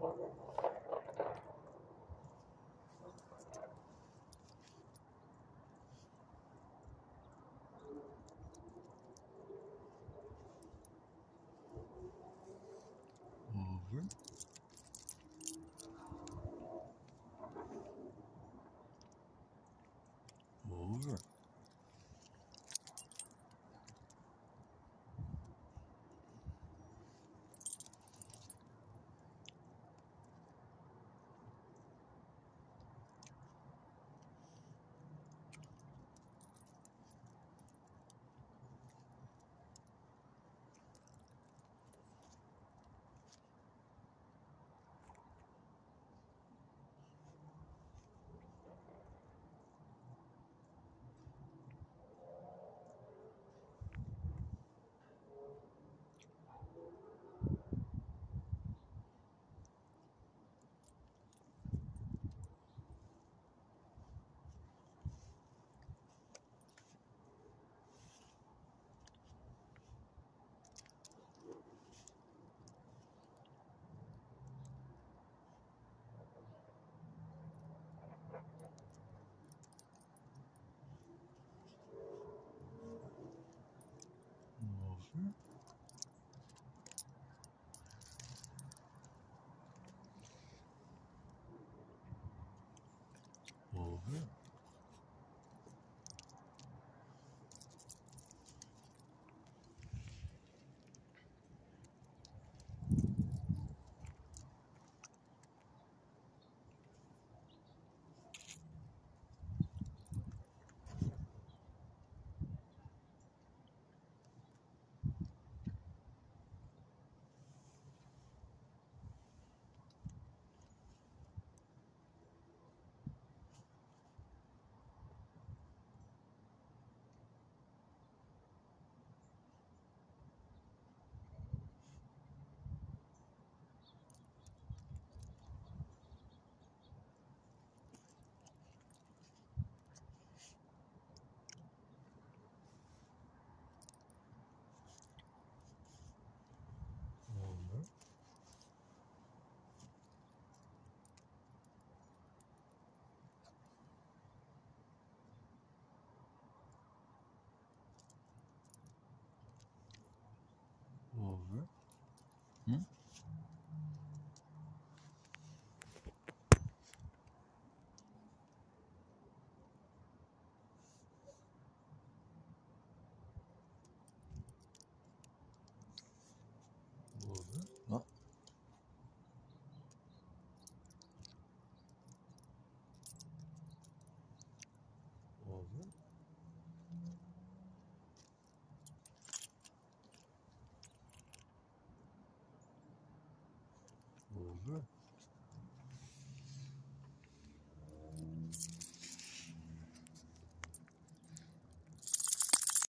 over over 어. Over Hmm? over Mm-hmm.